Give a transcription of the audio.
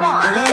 干